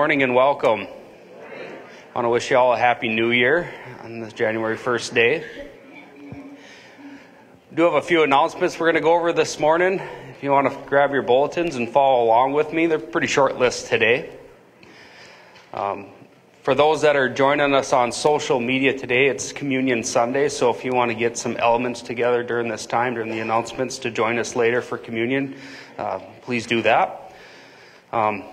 Morning and welcome. I want to wish you all a happy new year on this January 1st day. We do have a few announcements we're going to go over this morning. If you want to grab your bulletins and follow along with me, they're pretty short list today. Um, for those that are joining us on social media today, it's Communion Sunday, so if you want to get some elements together during this time, during the announcements, to join us later for communion, uh, please do that. Um,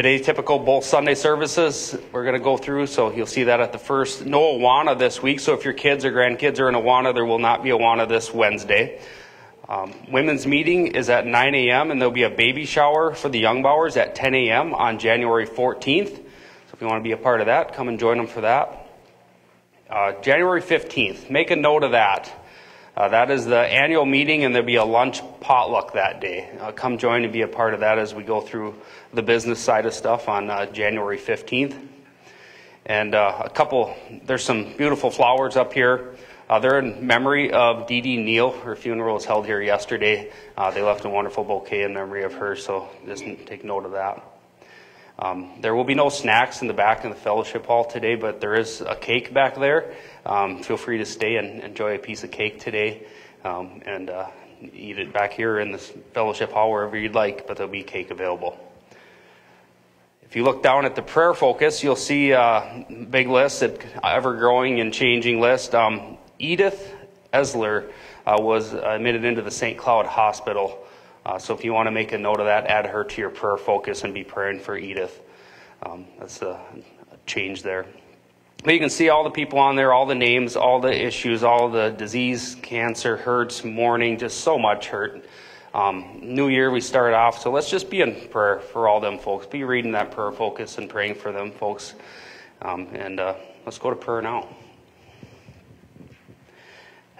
Today's typical both Sunday services we're going to go through, so you'll see that at the first. No Awana this week, so if your kids or grandkids are in Awana, there will not be Awana this Wednesday. Um, women's meeting is at 9 a.m., and there'll be a baby shower for the Young Bowers at 10 a.m. on January 14th. So if you want to be a part of that, come and join them for that. Uh, January 15th, make a note of that. Uh, that is the annual meeting, and there'll be a lunch potluck that day. Uh, come join and be a part of that as we go through the business side of stuff on uh, January 15th. And uh, a couple, there's some beautiful flowers up here. Uh, they're in memory of Dee Dee Neal. Her funeral was held here yesterday. Uh, they left a wonderful bouquet in memory of her, so just take note of that. Um, there will be no snacks in the back in the fellowship hall today, but there is a cake back there. Um, feel free to stay and enjoy a piece of cake today um, and uh, eat it back here in the fellowship hall wherever you'd like, but there'll be cake available. If you look down at the prayer focus, you'll see a big list, an ever growing and changing list. Um, Edith Esler uh, was admitted into the St. Cloud Hospital. Uh, so if you want to make a note of that, add her to your prayer focus and be praying for Edith. Um, that's a, a, change there. But you can see all the people on there, all the names, all the issues, all the disease, cancer, hurts, mourning, just so much hurt. Um, new year, we start off, so let's just be in prayer for all them folks. Be reading that prayer focus and praying for them folks. Um, and uh, let's go to prayer now.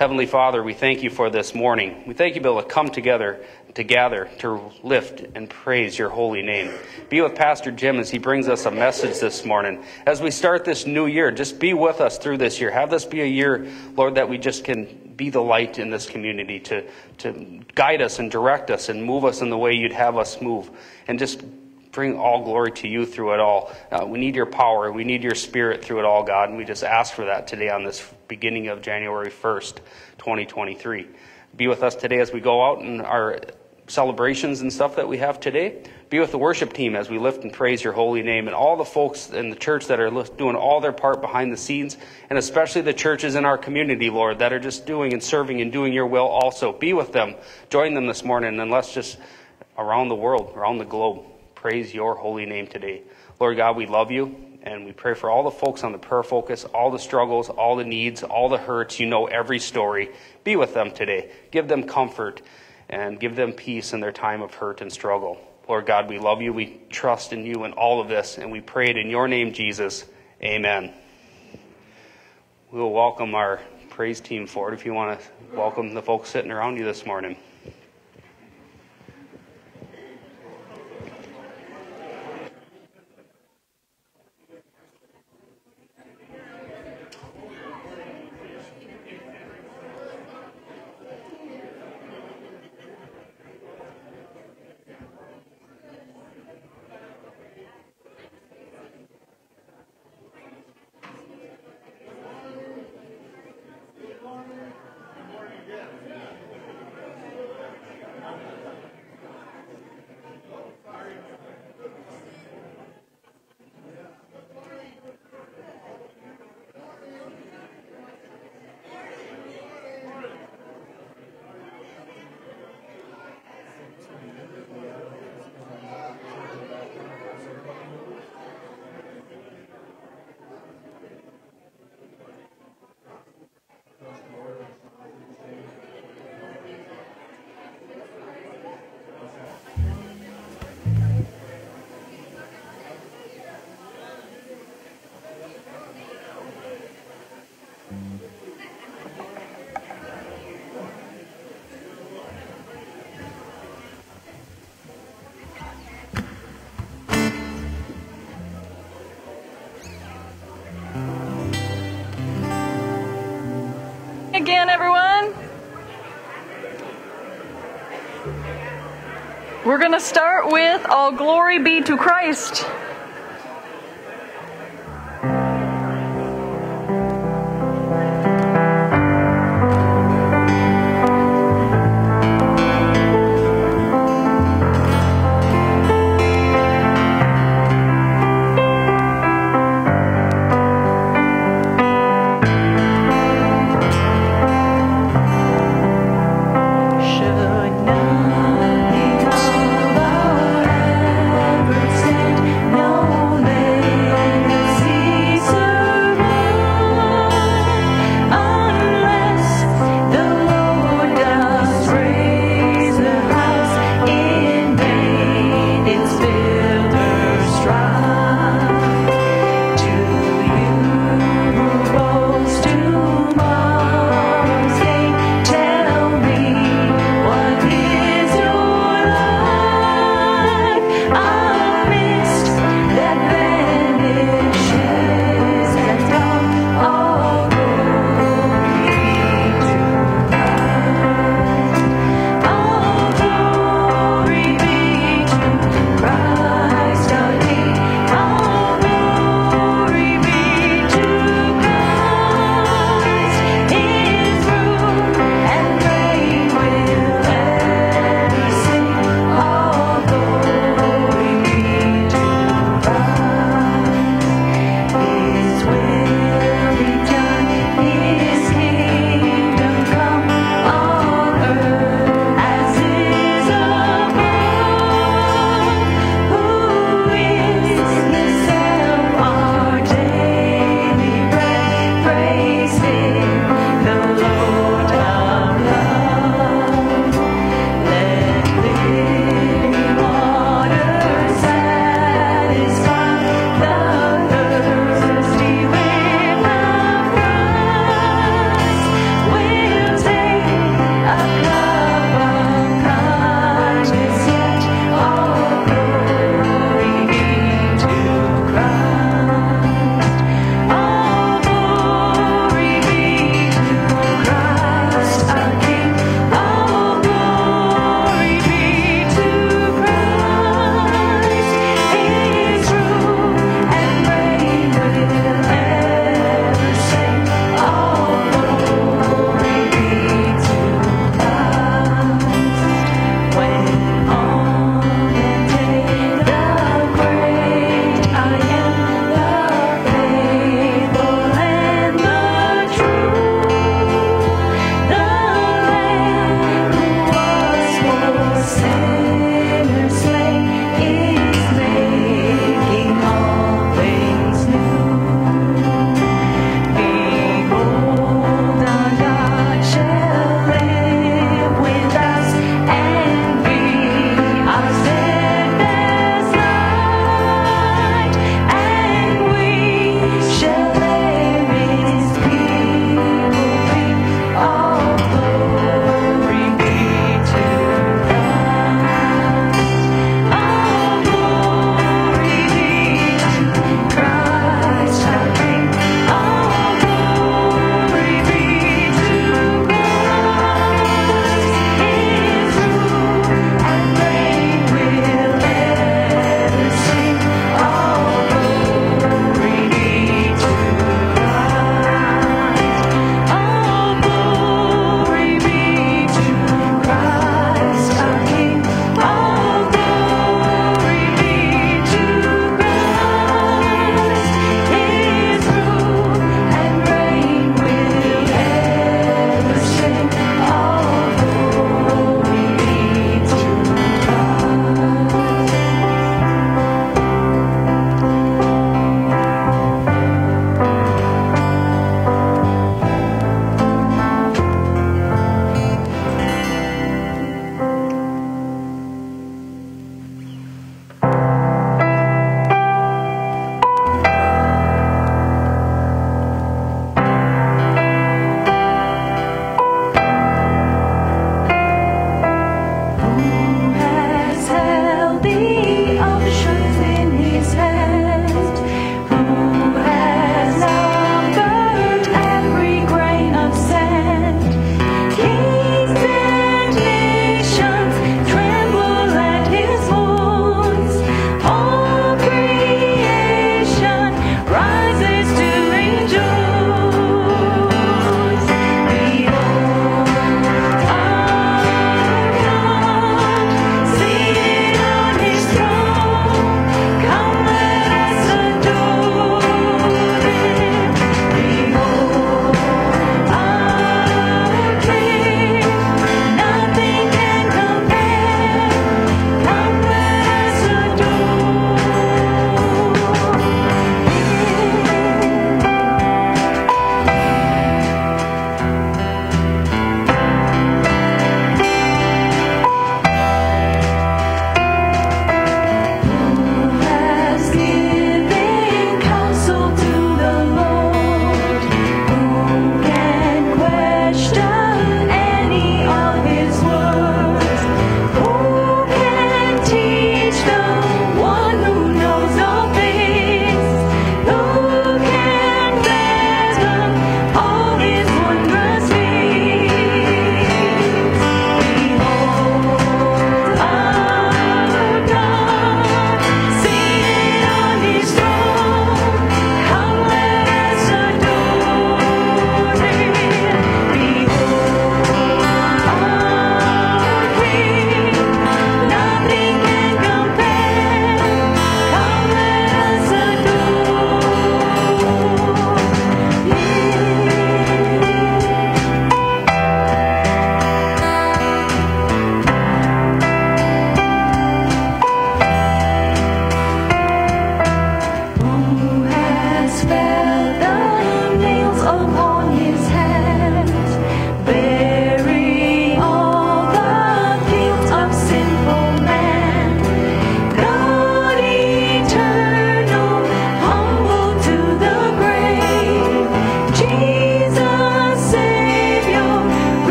Heavenly Father, we thank you for this morning. We thank you, Bill, to come together, to gather, to lift and praise your holy name. Be with Pastor Jim as he brings us a message this morning. As we start this new year, just be with us through this year. Have this be a year, Lord, that we just can be the light in this community, to, to guide us and direct us and move us in the way you'd have us move. And just bring all glory to you through it all. Uh, we need your power. We need your spirit through it all, God. And we just ask for that today on this beginning of January 1st, 2023. Be with us today as we go out in our celebrations and stuff that we have today. Be with the worship team as we lift and praise your holy name and all the folks in the church that are doing all their part behind the scenes, and especially the churches in our community, Lord, that are just doing and serving and doing your will also. Be with them. Join them this morning, and let's just around the world, around the globe, praise your holy name today. Lord God, we love you and we pray for all the folks on the prayer focus, all the struggles, all the needs, all the hurts. You know every story. Be with them today. Give them comfort and give them peace in their time of hurt and struggle. Lord God, we love you. We trust in you in all of this, and we pray it in your name, Jesus. Amen. We will welcome our praise team forward if you want to welcome the folks sitting around you this morning. We're going to start with All Glory Be to Christ.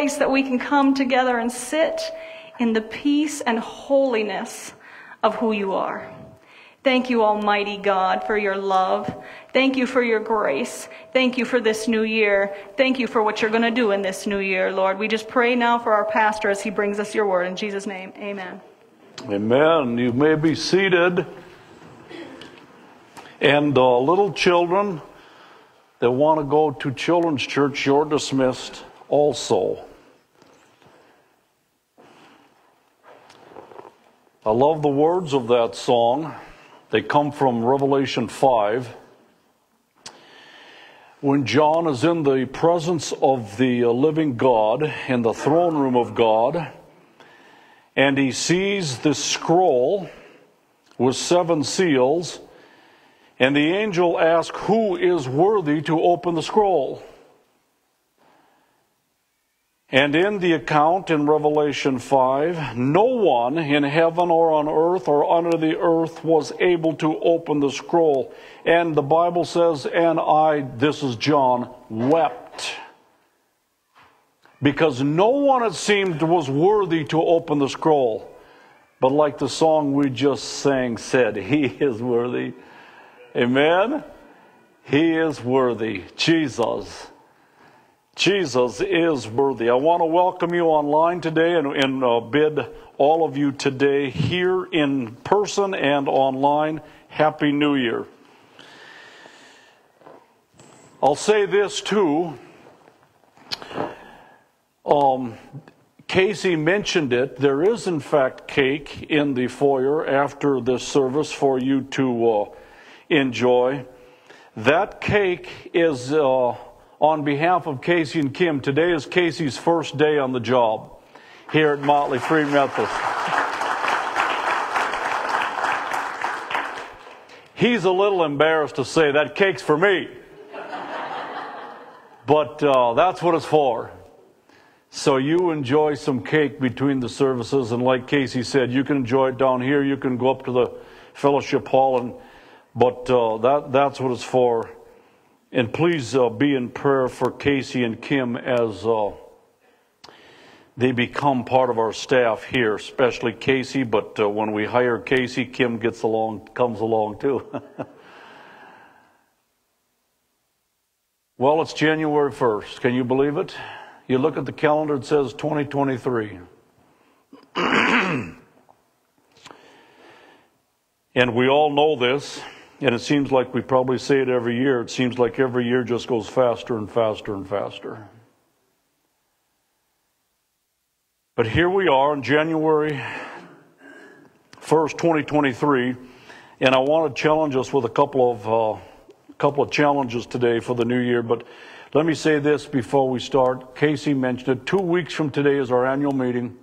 Place that we can come together and sit in the peace and holiness of who you are. Thank you, Almighty God, for your love. Thank you for your grace. Thank you for this new year. Thank you for what you're going to do in this new year, Lord. We just pray now for our pastor as he brings us your word. In Jesus' name, amen. Amen. You may be seated. And uh, little children that want to go to children's church, you're dismissed also. I love the words of that song. They come from Revelation 5. When John is in the presence of the uh, living God in the throne room of God, and he sees this scroll with seven seals, and the angel asks, Who is worthy to open the scroll? And in the account in Revelation 5, no one in heaven or on earth or under the earth was able to open the scroll. And the Bible says, and I, this is John, wept. Because no one, it seemed, was worthy to open the scroll. But like the song we just sang said, He is worthy. Amen? He is worthy. Jesus. Jesus is worthy. I want to welcome you online today and, and uh, bid all of you today here in person and online Happy New Year. I'll say this too. Um, Casey mentioned it. There is, in fact, cake in the foyer after this service for you to uh, enjoy. That cake is. Uh, on behalf of Casey and Kim, today is Casey's first day on the job here at Motley Free Methodist. He's a little embarrassed to say that cake's for me. But uh, that's what it's for. So you enjoy some cake between the services, and like Casey said, you can enjoy it down here. You can go up to the fellowship hall, and but uh, that that's what it's for. And please uh, be in prayer for Casey and Kim as uh, they become part of our staff here, especially Casey. But uh, when we hire Casey, Kim gets along, comes along too. well, it's January 1st. Can you believe it? You look at the calendar, it says 2023. and we all know this. And it seems like we probably say it every year. It seems like every year just goes faster and faster and faster. But here we are on January 1st, 2023, and I want to challenge us with a couple of uh, couple of challenges today for the new year. But let me say this before we start. Casey mentioned it. Two weeks from today is our annual meeting.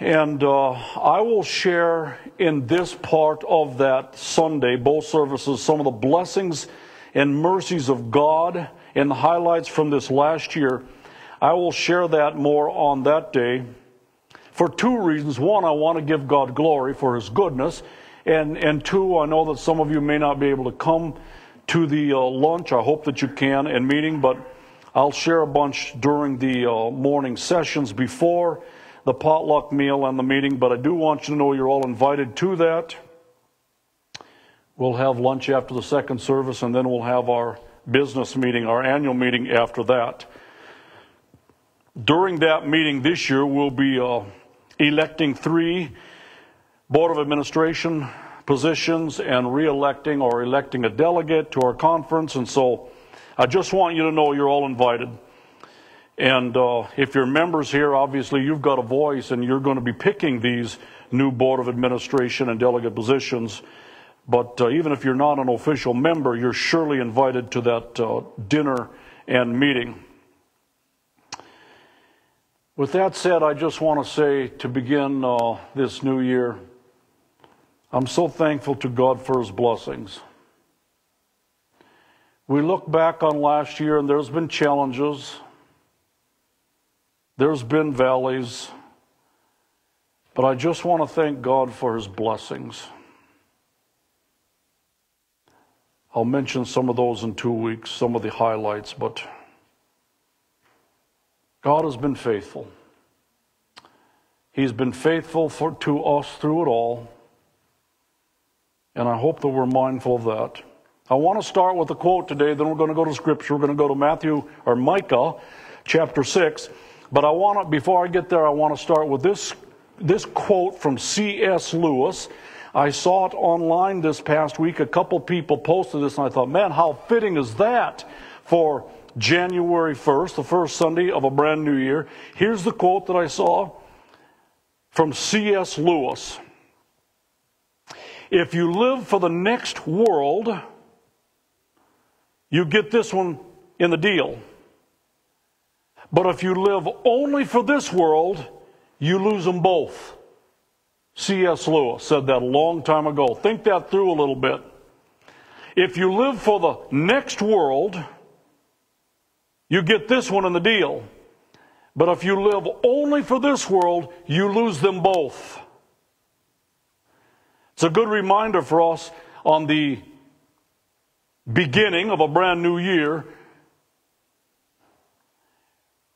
And uh, I will share in this part of that Sunday, both services, some of the blessings and mercies of God and the highlights from this last year. I will share that more on that day for two reasons. One, I want to give God glory for His goodness. And, and two, I know that some of you may not be able to come to the uh, lunch. I hope that you can and meeting, but I'll share a bunch during the uh, morning sessions before the potluck meal and the meeting, but I do want you to know you're all invited to that. We'll have lunch after the second service, and then we'll have our business meeting, our annual meeting after that. During that meeting this year, we'll be uh, electing three Board of Administration positions and re-electing or electing a delegate to our conference. And so I just want you to know you're all invited. And uh, if you're members here, obviously you've got a voice and you're going to be picking these new Board of Administration and delegate positions. But uh, even if you're not an official member, you're surely invited to that uh, dinner and meeting. With that said, I just want to say to begin uh, this new year, I'm so thankful to God for His blessings. We look back on last year and there's been challenges. There's been valleys, but I just want to thank God for His blessings. I'll mention some of those in two weeks, some of the highlights, but God has been faithful. He's been faithful for, to us through it all, and I hope that we're mindful of that. I want to start with a quote today, then we're going to go to Scripture. We're going to go to Matthew or Micah chapter 6. But I want to, before I get there, I want to start with this, this quote from C.S. Lewis. I saw it online this past week. A couple people posted this, and I thought, man, how fitting is that for January 1st, the first Sunday of a brand new year? Here's the quote that I saw from C.S. Lewis If you live for the next world, you get this one in the deal. But if you live only for this world, you lose them both. C.S. Lewis said that a long time ago. Think that through a little bit. If you live for the next world, you get this one in the deal. But if you live only for this world, you lose them both. It's a good reminder for us on the beginning of a brand new year.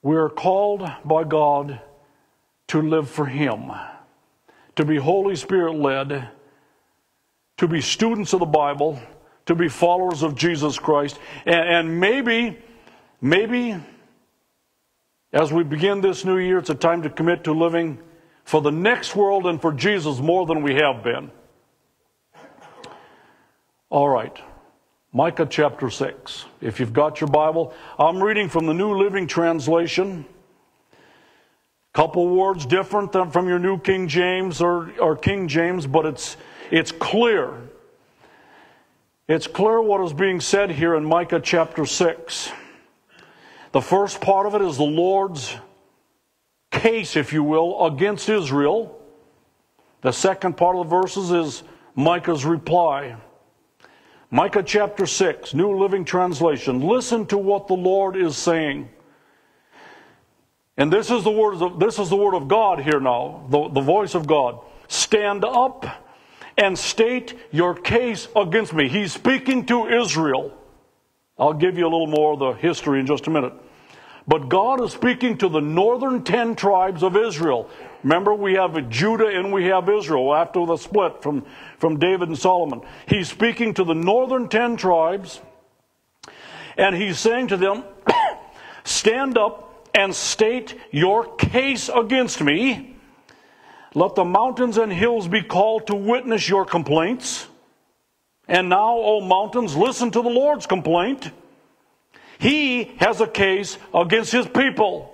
We're called by God to live for Him to be Holy Spirit led, to be students of the Bible, to be followers of Jesus Christ, and, and maybe, maybe as we begin this new year, it's a time to commit to living for the next world and for Jesus more than we have been. All right. Micah chapter 6. If you've got your Bible, I'm reading from the New Living Translation. Couple words different than from your New King James or, or King James, but it's, it's clear. It's clear what is being said here in Micah chapter 6. The first part of it is the Lord's case, if you will, against Israel. The second part of the verses is Micah's reply. Micah chapter 6, New Living Translation. Listen to what the Lord is saying. And this is the word of, this is the word of God here now, the, the voice of God. Stand up and state your case against me. He's speaking to Israel. I'll give you a little more of the history in just a minute. But God is speaking to the northern ten tribes of Israel. Remember, we have Judah and we have Israel after the split from, from David and Solomon. He's speaking to the northern ten tribes, and he's saying to them, Stand up and state your case against me. Let the mountains and hills be called to witness your complaints. And now, O mountains, listen to the Lord's complaint. He has a case against his people.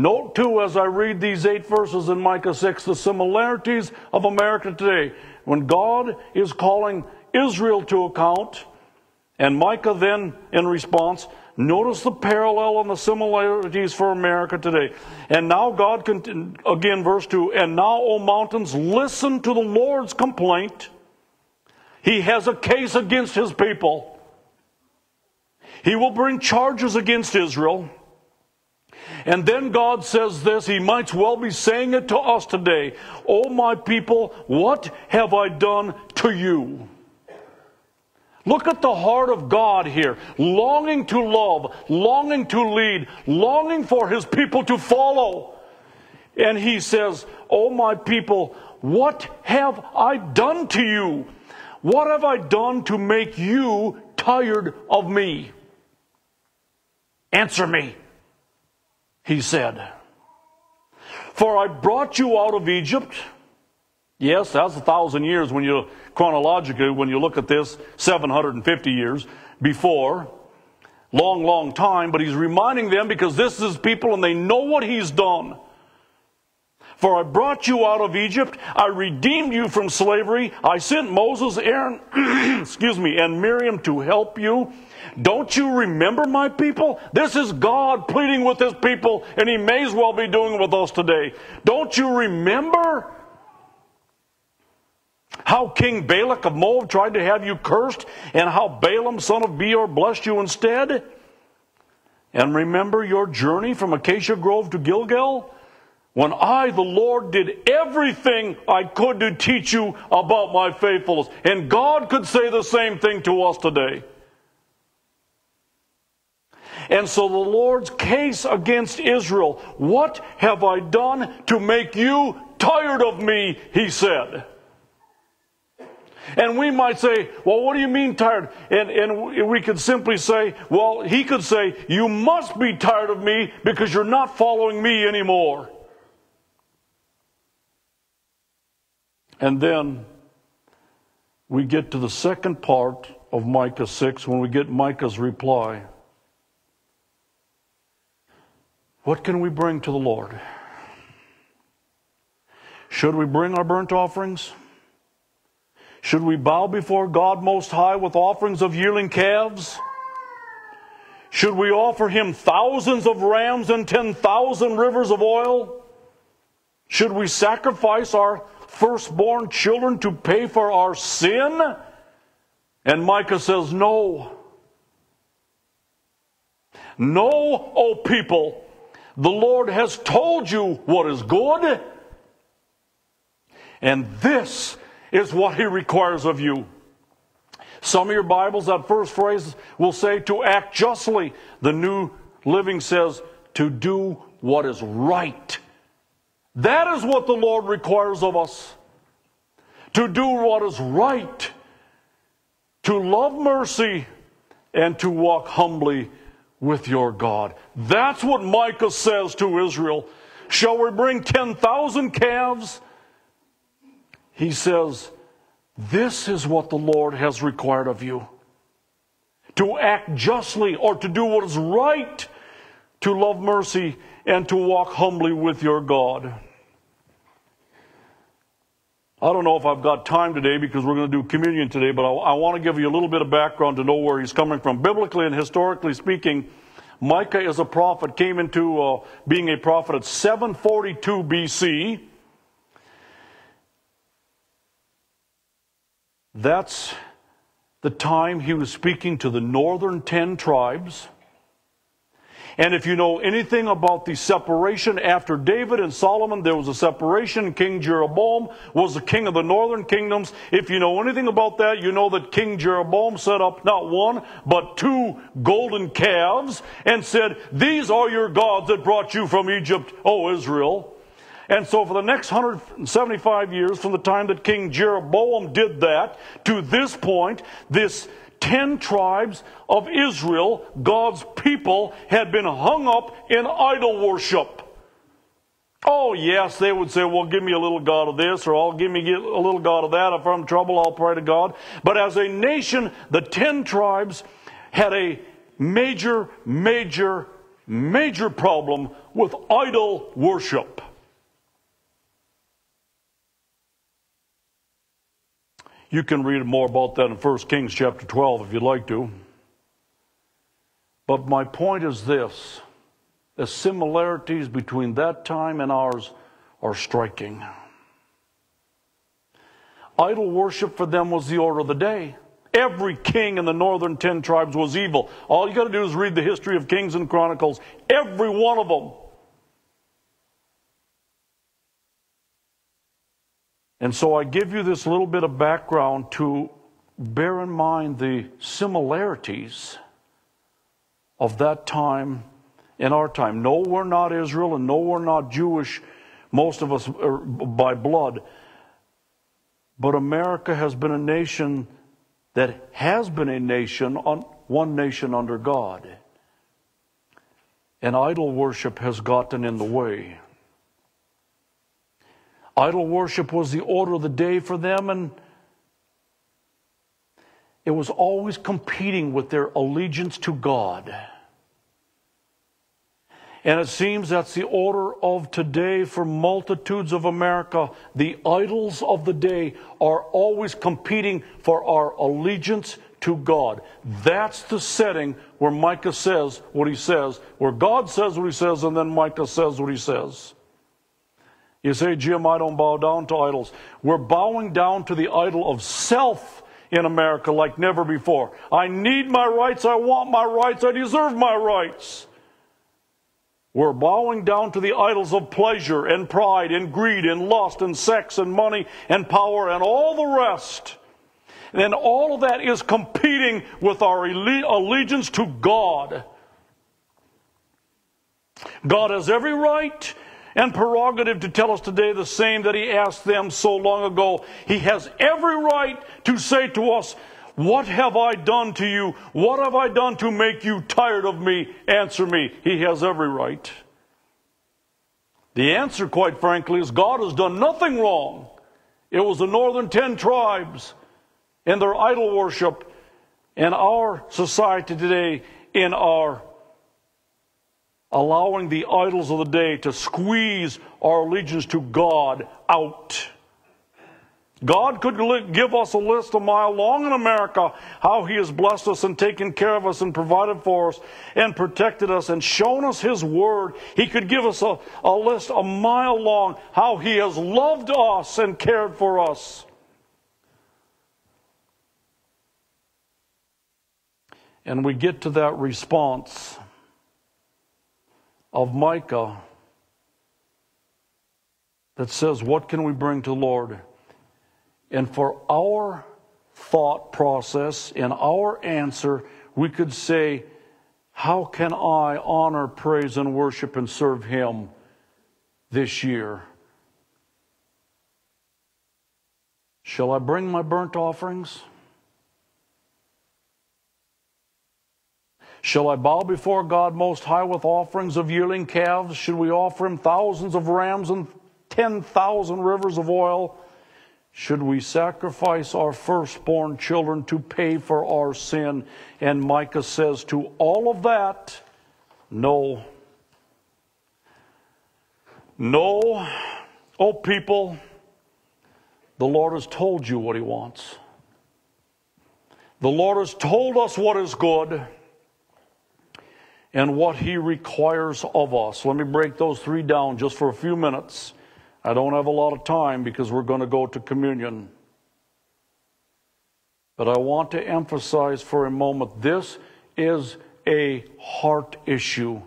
Note, too, as I read these eight verses in Micah 6, the similarities of America today. When God is calling Israel to account, and Micah then, in response, Notice the parallel and the similarities for America today. And now God, again, verse 2 And now, O mountains, listen to the Lord's complaint. He has a case against his people. He will bring charges against Israel. And then God says this, He might well be saying it to us today. Oh, my people, what have I done to you? Look at the heart of God here, longing to love, longing to lead, longing for his people to follow. And he says, Oh, my people, what have I done to you? What have I done to make you tired of me? Answer me, he said. For I brought you out of Egypt Yes, that's a thousand years when you chronologically, when you look at this, 750 years before. Long, long time, but he's reminding them because this is people and they know what he's done. For I brought you out of Egypt, I redeemed you from slavery, I sent Moses, Aaron, excuse me, and Miriam to help you. Don't you remember my people? This is God pleading with his people, and he may as well be doing it with us today. Don't you remember? How King Balak of Moab tried to have you cursed, and how Balaam, son of Beor, blessed you instead? And remember your journey from Acacia Grove to Gilgal? when I, the Lord, did everything I could to teach you about my faithfulness. And God could say the same thing to us today. And so the Lord's case against Israel, what have I done to make you tired of me? He said. And we might say, well, what do you mean tired? And, and we could simply say, well, he could say, you must be tired of me because you're not following me anymore. And then we get to the second part of Micah 6 when we get Micah's reply. What can we bring to the Lord? Should we bring our burnt offerings? Should we bow before God Most High with offerings of yearling calves? Should we offer Him thousands of rams and 10,000 rivers of oil? Should we sacrifice our firstborn children to pay for our sin? And Micah says, No. No, O people, the Lord has told you what is good, and this is what He requires of you. Some of your Bibles, that first phrase will say to act justly. The New Living says to do what is right. That is what the Lord requires of us to do what is right, to love mercy, and to walk humbly with your God. That's what Micah says to Israel. Shall we bring 10,000 calves? He says, This is what the Lord has required of you to act justly or to do what is right, to love mercy, and to walk humbly with your God. I don't know if I've got time today because we're going to do communion today, but I, I, want to give you a little bit of background to know where he's coming from. Biblically and historically speaking, Micah is a prophet, came into uh, being a prophet at 742 BC. That's the time he was speaking to the northern ten tribes. And if you know anything about the separation after David and Solomon, there was a separation. King Jeroboam was the king of the northern kingdoms. If you know anything about that, you know that King Jeroboam set up not one, but two golden calves and said, These are your gods that brought you from Egypt, O Israel. And so, for the next 175 years, from the time that King Jeroboam did that to this point, this ten tribes of Israel, God's people, had been hung up in idol worship. Oh, yes, they would say, well, give me a little God of this, or I'll give me a little God of that. If I'm in trouble, I'll pray to God. But as a nation, the ten tribes had a major, major, major problem with idol worship. You can read more about that in 1 Kings chapter 12 if you'd like to. But my point is this the similarities between that time and ours are striking. Idol worship for them was the order of the day. Every king in the northern ten tribes was evil. All you got to do is read the history of Kings and Chronicles. Every one of them And so I give you this little bit of background to bear in mind the similarities of that time in our time. No, we're not Israel, and no, we're not Jewish, most of us er, by blood. But America has been a nation that has been a nation, on, one nation under God. And idol worship has gotten in the way. Idol worship was the order of the day for them, and it was always competing with their allegiance to God. And it seems that's the order of today for multitudes of America. The idols of the day are always competing for our allegiance to God. That's the setting where Micah says what he says, where God says what he says, and then Micah says what he says. You say, Jim, I don't bow down to idols. We're bowing down to the idol of self in America like never before. I need my rights. I want my rights. I deserve my rights. We're bowing down to the idols of pleasure and pride and greed and lust and sex and money and power and all the rest. And all of that is competing with our allegiance to God. God has every right and prerogative to tell us today the same that He asked them so long ago. He has every right to say to us, What have I done to you? What have I done to make you tired of me? Answer me. He has every right. The answer, quite frankly, is God has done nothing wrong. It was the northern ten tribes and their idol worship and our society today in our allowing the idols of the day to squeeze our allegiance to God out. God could give us a list a mile long in America how He has blessed us and taken care of us and provided for us and protected us and shown us His Word. He could give us a, a list a mile long how He has loved us and cared for us. And we get to that response of Micah that says, What can we bring to Lord? And for our thought process and our answer, we could say, How can I honor, praise, and worship and serve Him this year? Shall I bring my burnt offerings? Shall I bow before God Most High with offerings of yearling calves? Should we offer Him thousands of rams and 10,000 rivers of oil? Should we sacrifice our firstborn children to pay for our sin? And Micah says to all of that, no. No. Oh, people, the Lord has told you what He wants. The Lord has told us what is good and what He requires of us. Let me break those three down just for a few minutes. I don't have a lot of time because we're going to go to communion. But I want to emphasize for a moment this is a heart issue.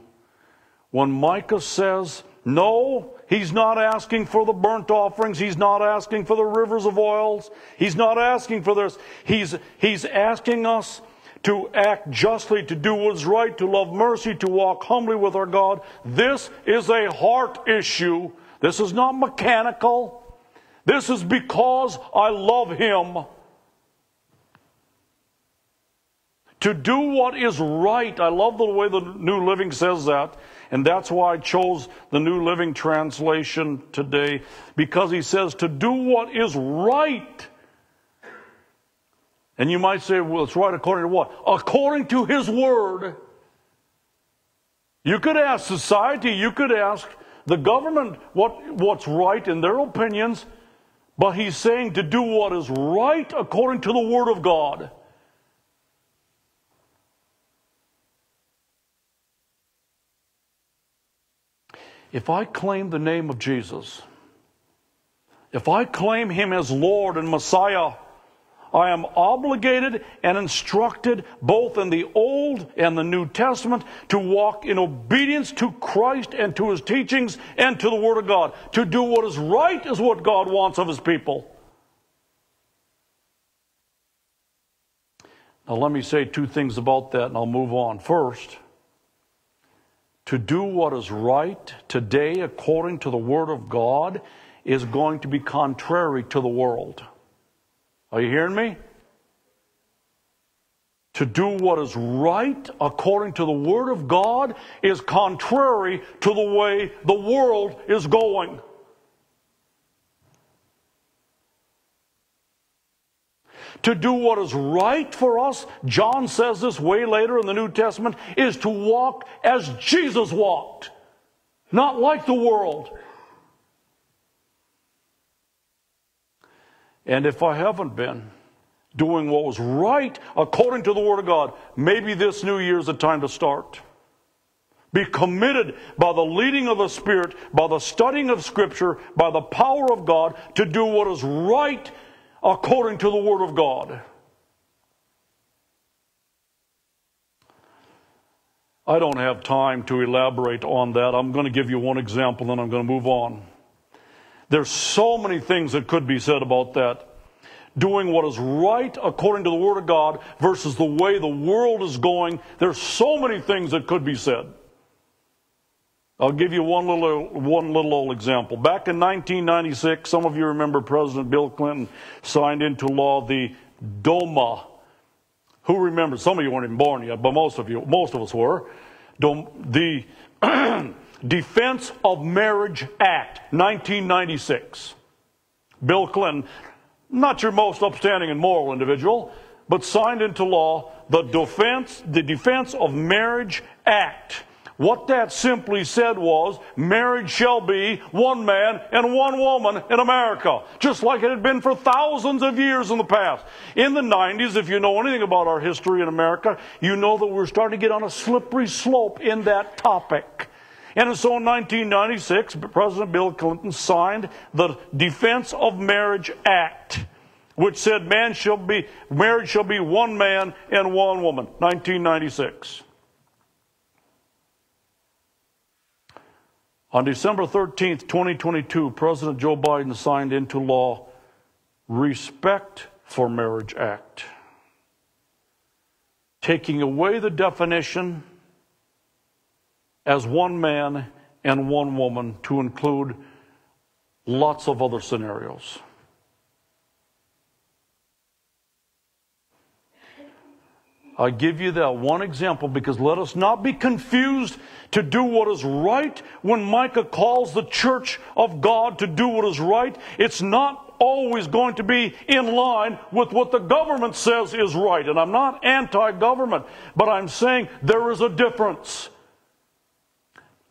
When Micah says, no, he's not asking for the burnt offerings. He's not asking for the rivers of oils. He's not asking for this. He's, he's asking us to act justly, to do what is right, to love mercy, to walk humbly with our God. This is a heart issue. This is not mechanical. This is because I love Him. To do what is right. I love the way the New Living says that. And that's why I chose the New Living Translation today, because he says to do what is right. And you might say, well, it's right according to what? According to his word. You could ask society, you could ask the government what, what's right in their opinions, but he's saying to do what is right according to the word of God. If I claim the name of Jesus, if I claim him as Lord and Messiah, I am obligated and instructed both in the Old and the New Testament to walk in obedience to Christ and to his teachings and to the Word of God. To do what is right is what God wants of his people. Now, let me say two things about that and I'll move on. First, to do what is right today according to the Word of God is going to be contrary to the world. Are you hearing me? To do what is right according to the Word of God is contrary to the way the world is going. To do what is right for us, John says this way later in the New Testament, is to walk as Jesus walked, not like the world. And if I haven't been doing what was right according to the Word of God, maybe this new year is the time to start. Be committed by the leading of the Spirit, by the studying of Scripture, by the power of God to do what is right according to the Word of God. I don't have time to elaborate on that. I'm going to give you one example, and I'm going to move on. There's so many things that could be said about that. Doing what is right according to the Word of God versus the way the world is going. There's so many things that could be said. I'll give you one little, one little old example. Back in 1996, some of you remember President Bill Clinton signed into law the DOMA. Who remembers? Some of you weren't even born yet, but most of you, most of us were. The Defense of Marriage Act, 1996. Bill Clinton, not your most upstanding and moral individual, but signed into law the Defense, the Defense of Marriage Act. What that simply said was marriage shall be one man and one woman in America, just like it had been for thousands of years in the past. In the 90s, if you know anything about our history in America, you know that we're starting to get on a slippery slope in that topic. And so in 1996, President Bill Clinton signed the Defense of Marriage Act, which said man shall be, marriage shall be one man and one woman. 1996. On December 13th, 2022, President Joe Biden signed into law Respect for Marriage Act, taking away the definition as one man and one woman to include lots of other scenarios. I give you that one example because let us not be confused to do what is right when Micah calls the church of God to do what is right. It's not always going to be in line with what the government says is right. And I'm not anti government, but I'm saying there is a difference.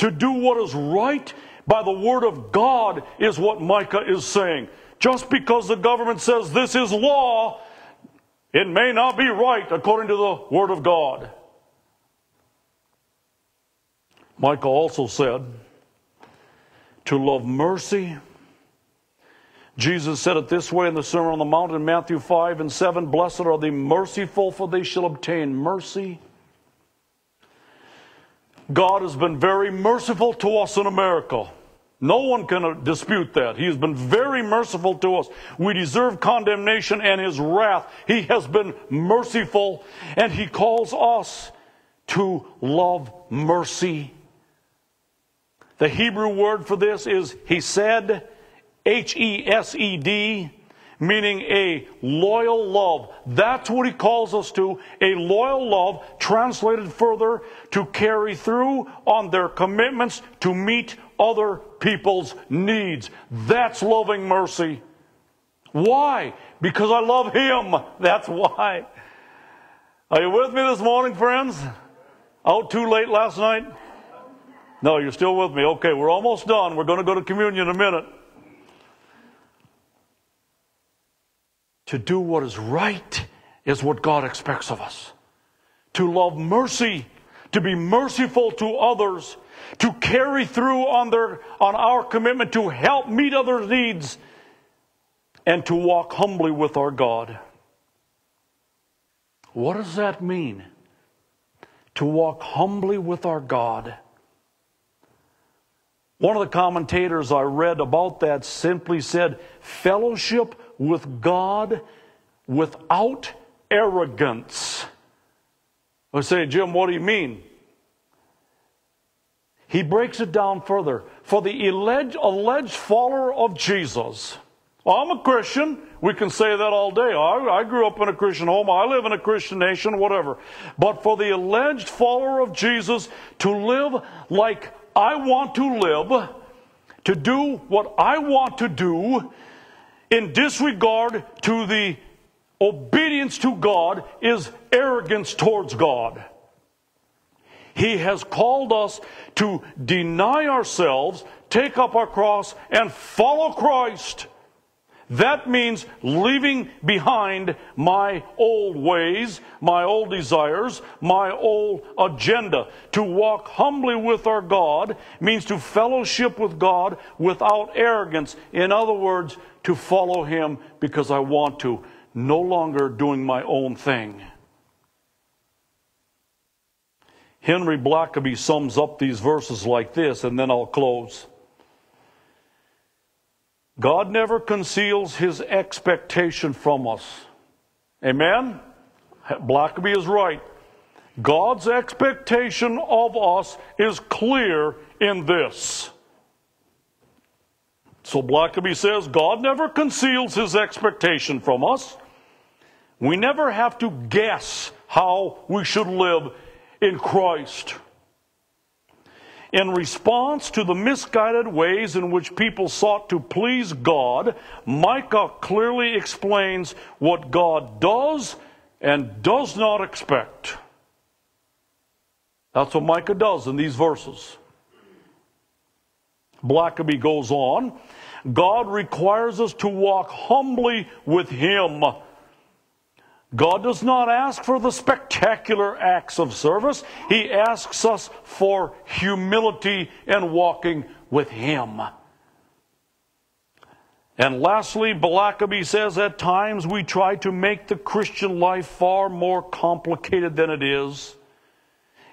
To do what is right by the word of God is what Micah is saying. Just because the government says this is law, it may not be right according to the Word of God. Micah also said to love mercy. Jesus said it this way in the Sermon on the Mount in Matthew 5 and 7 Blessed are the merciful, for they shall obtain mercy. God has been very merciful to us in America. No one can dispute that. He has been very merciful to us. We deserve condemnation and his wrath. He has been merciful and he calls us to love mercy. The Hebrew word for this is hesed, H E S E D, meaning a loyal love. That's what he calls us to a loyal love, translated further, to carry through on their commitments to meet other people's needs. That's loving mercy. Why? Because I love him. That's why. Are you with me this morning, friends? Out too late last night? No, you're still with me. Okay, we're almost done. We're going to go to communion in a minute. To do what is right is what God expects of us. To love mercy, to be merciful to others, to carry through on, their, on our commitment to help meet others' needs, and to walk humbly with our God. What does that mean? To walk humbly with our God. One of the commentators I read about that simply said, fellowship with God without arrogance. I say, Jim, what do you mean? He breaks it down further. For the alleged, alleged follower of Jesus, I'm a Christian. We can say that all day. I, I grew up in a Christian home. I live in a Christian nation, whatever. But for the alleged follower of Jesus to live like I want to live, to do what I want to do, in disregard to the obedience to God, is arrogance towards God. He has called us to deny ourselves, take up our cross, and follow Christ. That means leaving behind my old ways, my old desires, my old agenda. To walk humbly with our God means to fellowship with God without arrogance. In other words, to follow Him because I want to, no longer doing my own thing. Henry Blackaby sums up these verses like this, and then I'll close. God never conceals his expectation from us. Amen? Blackaby is right. God's expectation of us is clear in this. So Blackaby says God never conceals his expectation from us. We never have to guess how we should live in Christ. In response to the misguided ways in which people sought to please God, Micah clearly explains what God does and does not expect. That's what Micah does in these verses. Blackaby goes on God requires us to walk humbly with Him. God does not ask for the spectacular acts of service. He asks us for humility and walking with Him. And lastly, Blackaby says at times we try to make the Christian life far more complicated than it is.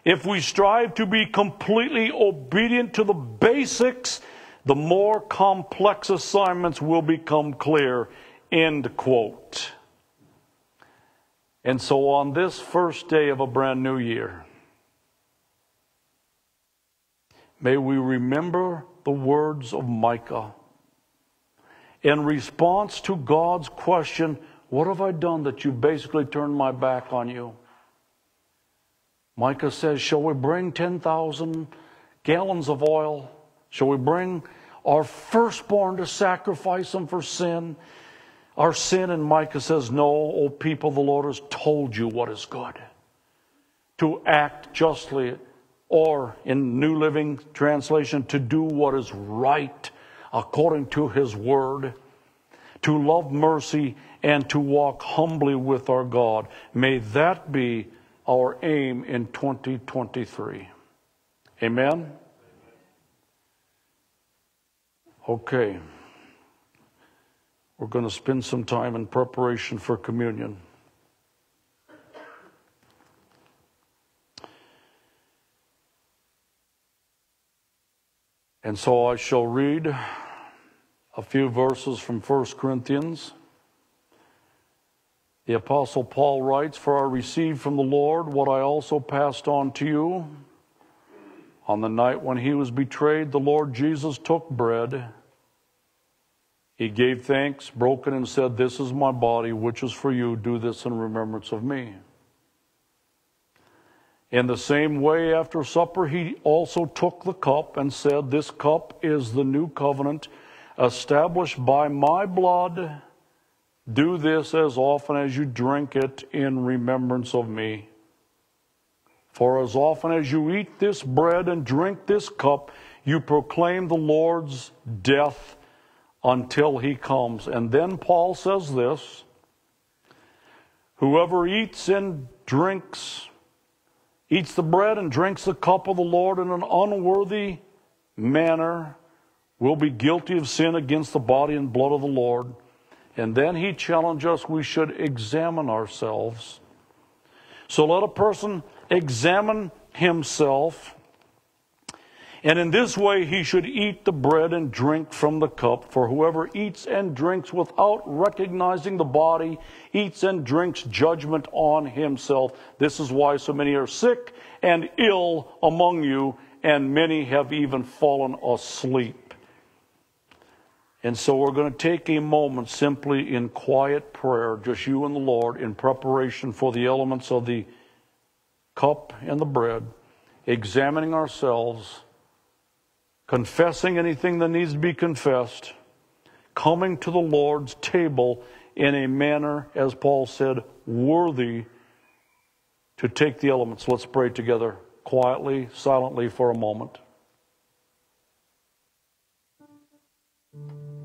If we strive to be completely obedient to the basics, the more complex assignments will become clear. End quote. And so on this first day of a brand new year, may we remember the words of Micah. In response to God's question, What have I done that you basically turned my back on you? Micah says, Shall we bring 10,000 gallons of oil? Shall we bring our firstborn to sacrifice them for sin? Our sin, and Micah says, No, O people, the Lord has told you what is good. To act justly, or in New Living Translation, to do what is right according to his word, to love mercy, and to walk humbly with our God. May that be our aim in 2023. Amen? Okay. We're going to spend some time in preparation for communion. And so I shall read a few verses from 1 Corinthians. The Apostle Paul writes, For I received from the Lord what I also passed on to you. On the night when he was betrayed, the Lord Jesus took bread. He gave thanks, broke it, and said, This is my body, which is for you. Do this in remembrance of me. In the same way, after supper, he also took the cup and said, This cup is the new covenant established by my blood. Do this as often as you drink it in remembrance of me. For as often as you eat this bread and drink this cup, you proclaim the Lord's death until he comes. And then Paul says this Whoever eats and drinks, eats the bread and drinks the cup of the Lord in an unworthy manner, will be guilty of sin against the body and blood of the Lord. And then he challenged us we should examine ourselves. So let a person examine himself. And in this way, he should eat the bread and drink from the cup. For whoever eats and drinks without recognizing the body eats and drinks judgment on himself. This is why so many are sick and ill among you, and many have even fallen asleep. And so we're going to take a moment simply in quiet prayer, just you and the Lord, in preparation for the elements of the cup and the bread, examining ourselves, confessing anything that needs to be confessed, coming to the Lord's table in a manner, as Paul said, worthy to take the elements. Let's pray together quietly, silently for a moment. Thank you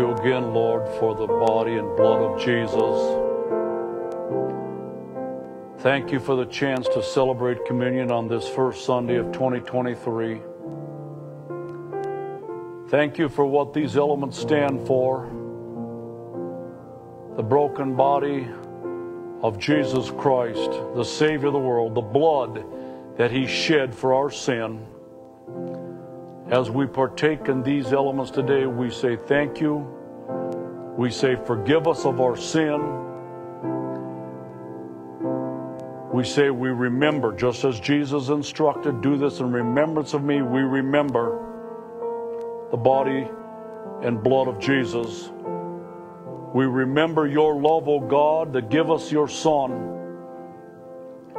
again, Lord, for the body and blood of Jesus. Thank you for the chance to celebrate communion on this first Sunday of 2023. Thank you for what these elements stand for the broken body of Jesus Christ, the Savior of the world, the blood that He shed for our sin. As we partake in these elements today, we say thank you. We say, forgive us of our sin. We say, we remember, just as Jesus instructed, do this in remembrance of me. We remember the body and blood of Jesus. We remember your love, O God, that give us your Son.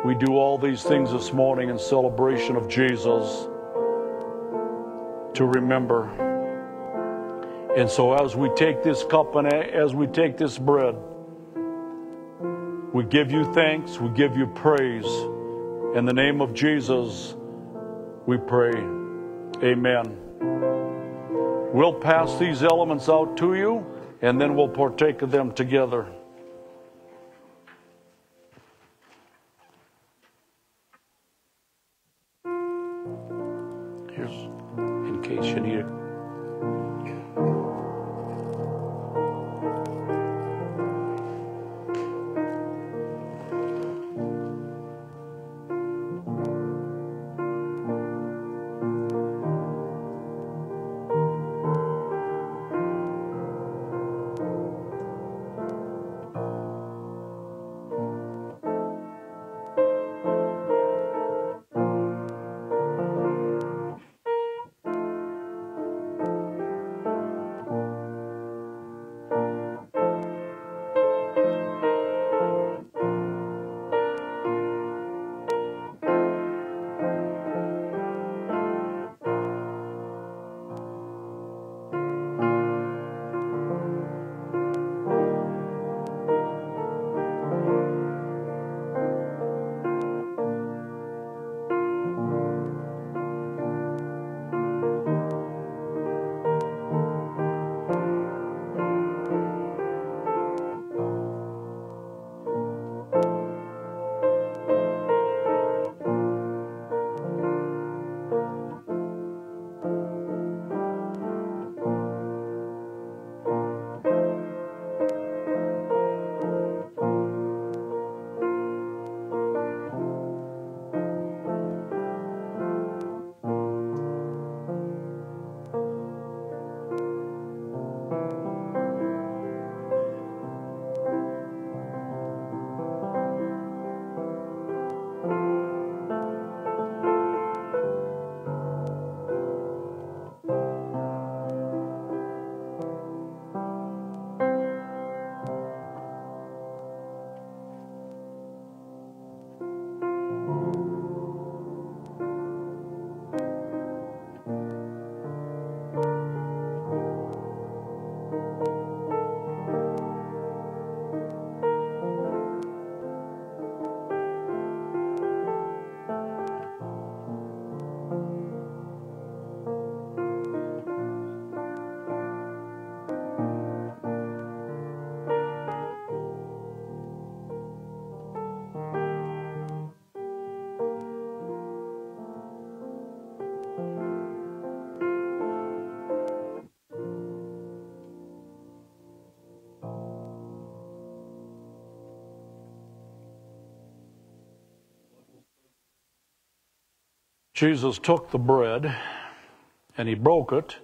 We do all these things this morning in celebration of Jesus to remember. And so, as we take this cup and as we take this bread, we give you thanks, we give you praise. In the name of Jesus, we pray. Amen. We'll pass these elements out to you, and then we'll partake of them together. In Jesus took the bread and he broke it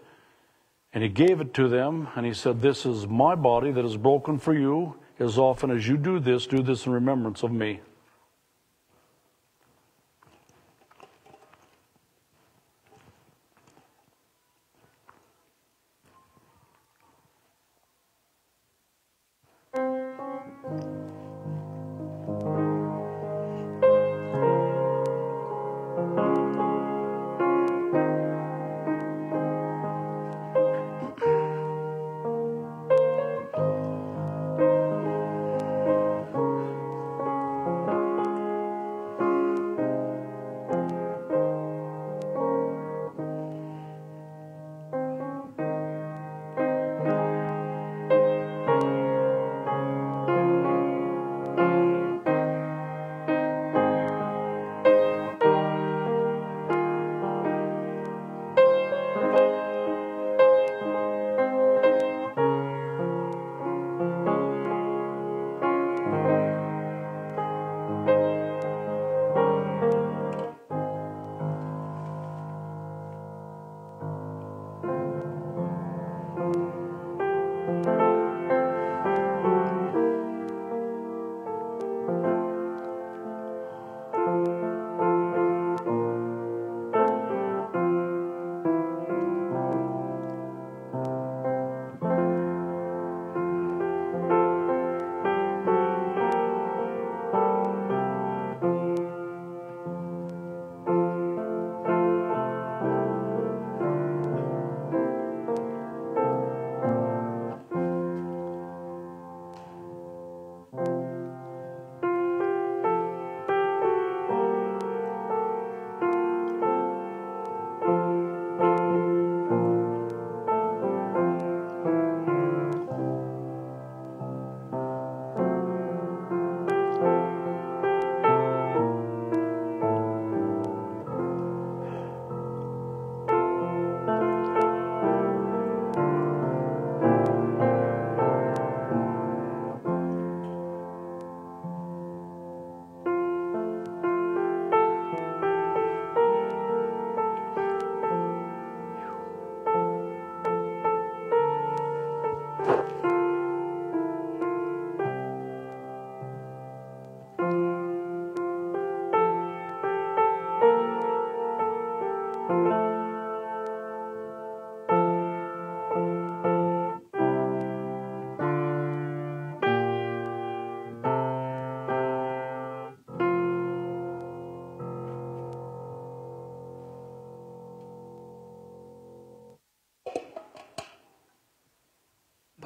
and he gave it to them and he said, This is my body that is broken for you. As often as you do this, do this in remembrance of me.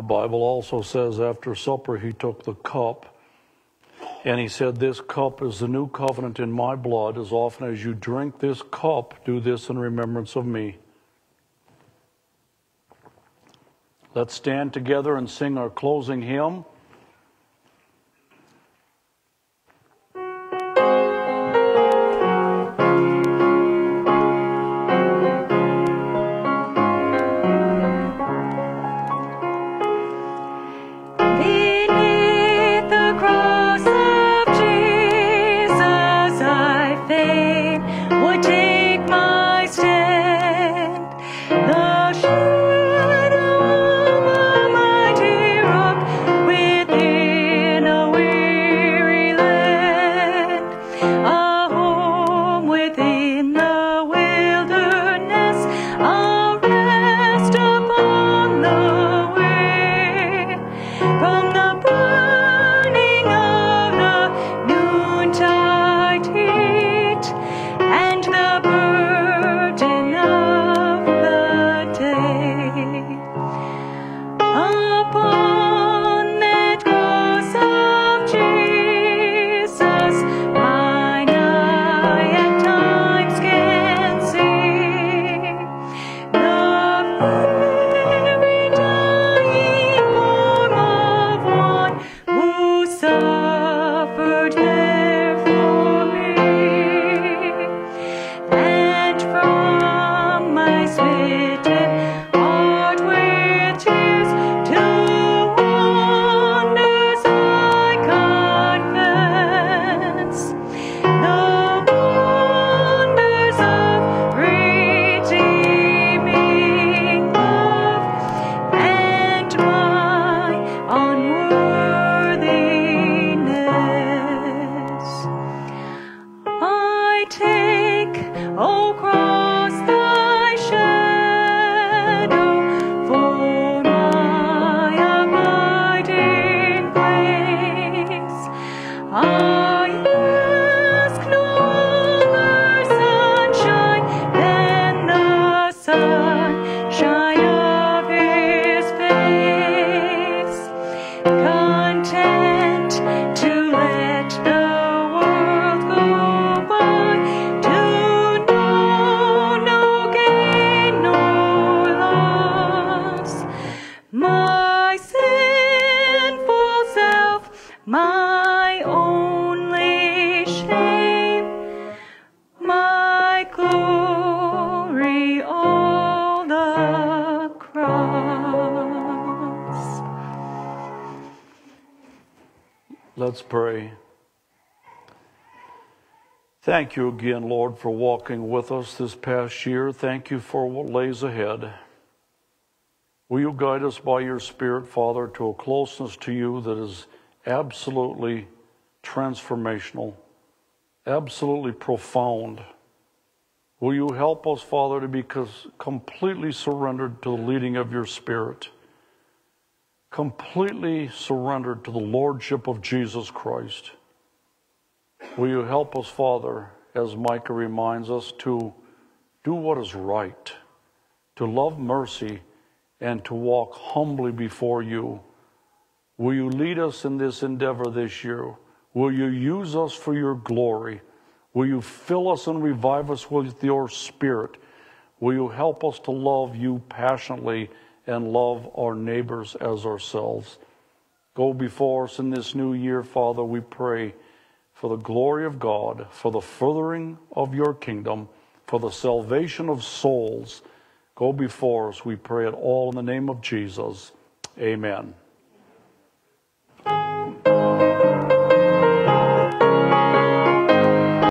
The Bible also says after supper he took the cup and he said, This cup is the new covenant in my blood. As often as you drink this cup, do this in remembrance of me. Let's stand together and sing our closing hymn. Thank you again, Lord, for walking with us this past year. Thank you for what lays ahead. Will you guide us by your Spirit, Father, to a closeness to you that is absolutely transformational, absolutely profound? Will you help us, Father, to be completely surrendered to the leading of your Spirit, completely surrendered to the Lordship of Jesus Christ? Will you help us, Father, as Micah reminds us, to do what is right, to love mercy, and to walk humbly before you? Will you lead us in this endeavor this year? Will you use us for your glory? Will you fill us and revive us with your spirit? Will you help us to love you passionately and love our neighbors as ourselves? Go before us in this new year, Father, we pray for the glory of God, for the furthering of your kingdom, for the salvation of souls. Go before us, we pray it all in the name of Jesus. Amen.